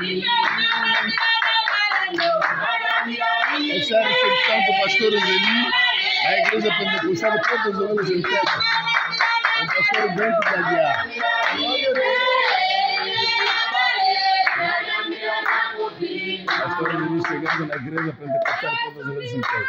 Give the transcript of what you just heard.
Essa é a recepção que o pastor Zeni, a igreja pentecostal de Porto Zoológico de Entebbe, o pastor Bento Gaguiar. Pastor Zeni chegando na igreja pentecostal de Porto Zoológico de Entebbe.